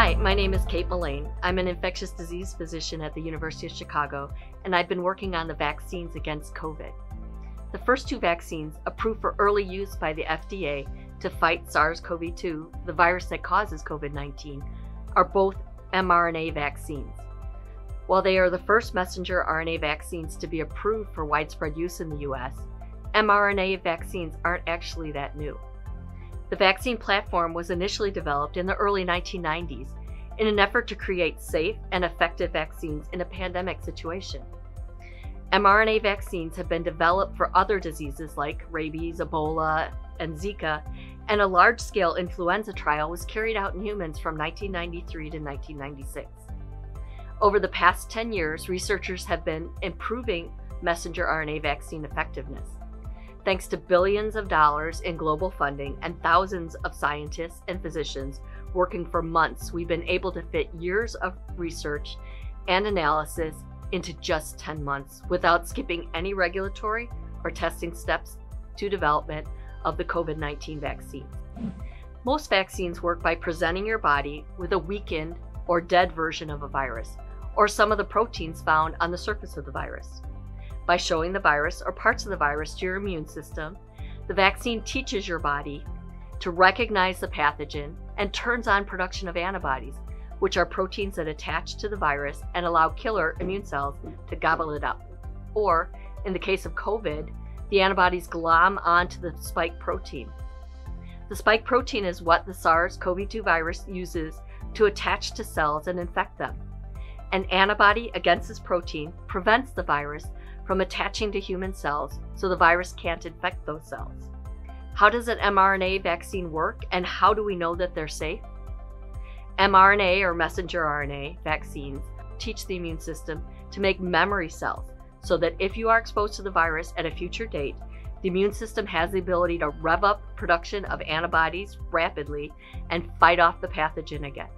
Hi, my name is Kate Mullane. I'm an infectious disease physician at the University of Chicago, and I've been working on the vaccines against COVID. The first two vaccines, approved for early use by the FDA to fight SARS CoV 2, the virus that causes COVID 19, are both mRNA vaccines. While they are the first messenger RNA vaccines to be approved for widespread use in the US, mRNA vaccines aren't actually that new. The vaccine platform was initially developed in the early 1990s in an effort to create safe and effective vaccines in a pandemic situation. mRNA vaccines have been developed for other diseases like rabies, Ebola, and Zika, and a large scale influenza trial was carried out in humans from 1993 to 1996. Over the past 10 years, researchers have been improving messenger RNA vaccine effectiveness. Thanks to billions of dollars in global funding and thousands of scientists and physicians working for months, we've been able to fit years of research and analysis into just 10 months without skipping any regulatory or testing steps to development of the COVID 19 vaccine. Most vaccines work by presenting your body with a weakened or dead version of a virus, or some of the proteins found on the surface of the virus. By showing the virus or parts of the virus to your immune system, the vaccine teaches your body to recognize the pathogen and turns on production of antibodies, which are proteins that attach to the virus and allow killer immune cells to gobble it up. Or, in the case of COVID, the antibodies glom onto the spike protein. The spike protein is what the SARS CoV 2 virus uses to attach to cells and infect them. An antibody against this protein prevents the virus from attaching to human cells so the virus can't infect those cells. How does an mRNA vaccine work and how do we know that they're safe? mRNA or messenger RNA vaccines teach the immune system to make memory cells so that if you are exposed to the virus at a future date, the immune system has the ability to rev up production of antibodies rapidly and fight off the pathogen again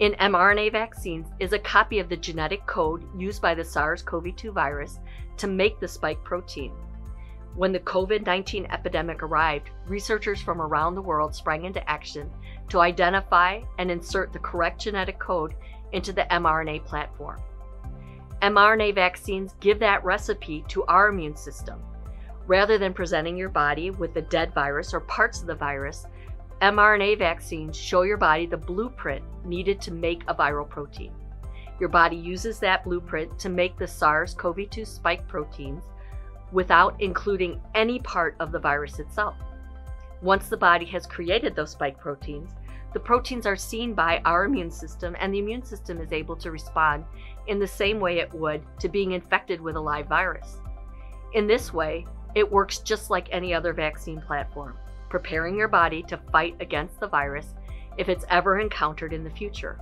in mRNA vaccines is a copy of the genetic code used by the SARS CoV 2 virus to make the spike protein. When the COVID 19 epidemic arrived, researchers from around the world sprang into action to identify and insert the correct genetic code into the mRNA platform. mRNA vaccines give that recipe to our immune system. Rather than presenting your body with the dead virus or parts of the virus, mRNA vaccines show your body the blueprint needed to make a viral protein. Your body uses that blueprint to make the SARS CoV 2 spike proteins without including any part of the virus itself. Once the body has created those spike proteins, the proteins are seen by our immune system, and the immune system is able to respond in the same way it would to being infected with a live virus. In this way, it works just like any other vaccine platform preparing your body to fight against the virus if it's ever encountered in the future.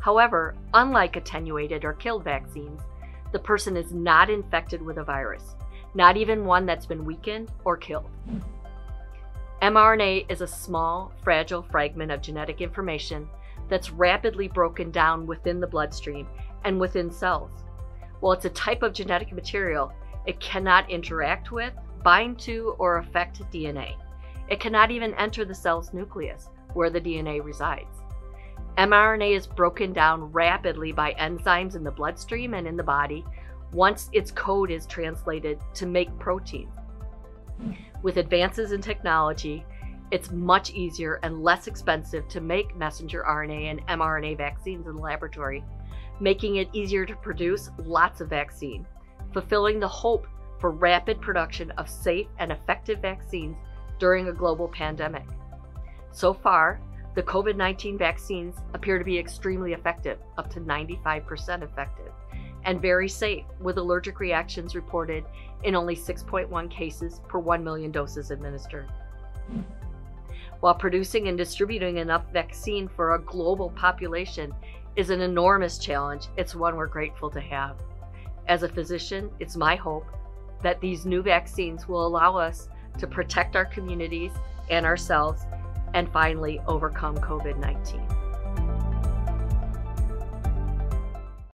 However, unlike attenuated or killed vaccines, the person is not infected with a virus, not even one that's been weakened or killed. mRNA is a small, fragile fragment of genetic information that's rapidly broken down within the bloodstream and within cells. While it's a type of genetic material, it cannot interact with, bind to, or affect DNA. It cannot even enter the cell's nucleus, where the DNA resides. mRNA is broken down rapidly by enzymes in the bloodstream and in the body once its code is translated to make protein. With advances in technology, it's much easier and less expensive to make messenger RNA and mRNA vaccines in the laboratory, making it easier to produce lots of vaccine, fulfilling the hope for rapid production of safe and effective vaccines during a global pandemic. So far, the COVID 19 vaccines appear to be extremely effective, up to 95% effective, and very safe, with allergic reactions reported in only 6.1 cases per 1 million doses administered. While producing and distributing enough vaccine for a global population is an enormous challenge, it's one we're grateful to have. As a physician, it's my hope that these new vaccines will allow us to protect our communities and ourselves, and finally overcome COVID 19.